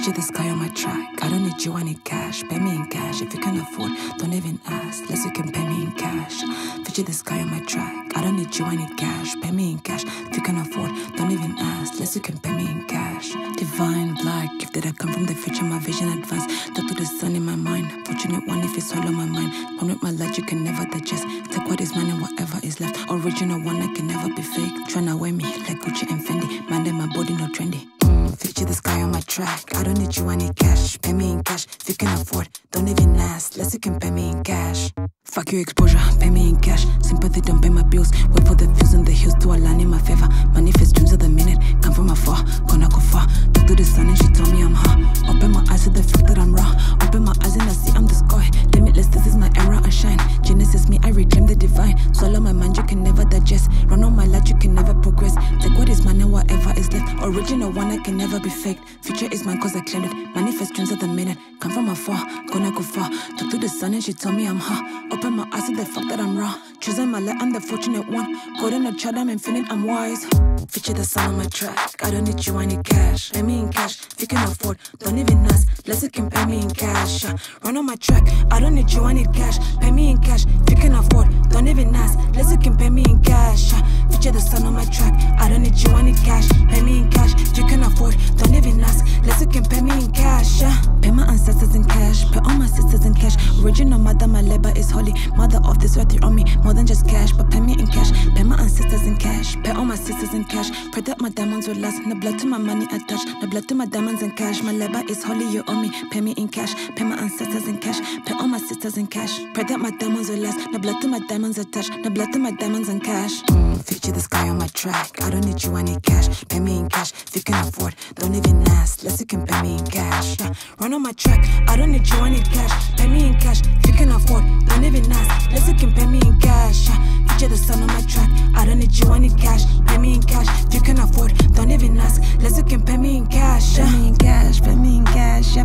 Picture the sky on my track. I don't need you, I need cash. Pay me in cash. If you can afford, don't even ask. Less you can pay me in cash. Picture the sky on my track. I don't need you, I need cash. Pay me in cash. If you can afford, don't even ask. Less you can pay me in cash. Divine, black, gifted I come from the future, my vision advanced. Talk to the sun in my mind. Fortunate one if it's all swallow my mind. One with my light you can never digest. Take what is mine and whatever is left. Original one I can never be fake. Tryna wear me like Gucci and Fendi. Mind and my body no trendy. Track. I don't need you, need cash. Pay me in cash. If you can afford, don't even ask. Less you can pay me in cash. Fuck your exposure, pay me in cash. Sympathy don't pay my bills. Wait for the views on the hills to align in my favor. Manifest dreams of the minute. Come from afar, gonna go far. Talk to the sun and she told me I'm her. Open my eyes to the fact that I'm raw. Open my eyes and I see I'm the sky. Limitless, this is my era, I shine. Genesis, me, I reclaim the divine. Swallow my mind, you can never digest. Run on my Original one, I can never be faked. Future is mine cause I claimed it. Manifest dreams of the minute. Come from afar, gonna go far. Talk to the sun and she told me I'm hot. Open my eyes to the fact that I'm raw. Choosing my light, I'm the fortunate one. Golden a child, I'm infinite, I'm wise. Feature the sun on my track. I don't need you, I need cash. Pay me in cash if you can afford. Don't even ask, less you can pay me in cash. Run on my track. I don't need you, I need cash. Pay me in cash if you can afford. Don't even ask, less you can pay me in cash. Feature the sun on my track. I don't need you, I need cash. Pay me in cash you can afford. Don't even ask, can pay me in cash. Uh, Original mother, my labor is holy. Mother of this earth, you on me. More than just cash, but pay me in cash. Pay my ancestors in cash. Pay all my sisters in cash. Pray that my diamonds will last. No blood to my money attached. No blood to my diamonds in cash. My labor is holy, you owe me. Pay me in cash. Pay my ancestors in cash. Pay all my sisters in cash. Pray that my diamonds will last. No blood to my diamonds attached. No blood to my diamonds in cash. Mm, feature the sky on my track. I don't need you, I need cash. Pay me in cash. If you can afford, don't even ask. Less you can pay me in cash. Run on my track. I don't need you, I need cash. Pay me in cash. You can afford, don't even ask. Less you can pay me in cash. Feature the sun on my track. I don't need you, I need cash. Pay me in cash. If you can afford, don't even ask. Less you can pay me in cash. Pay me in cash, pay me in cash, yeah.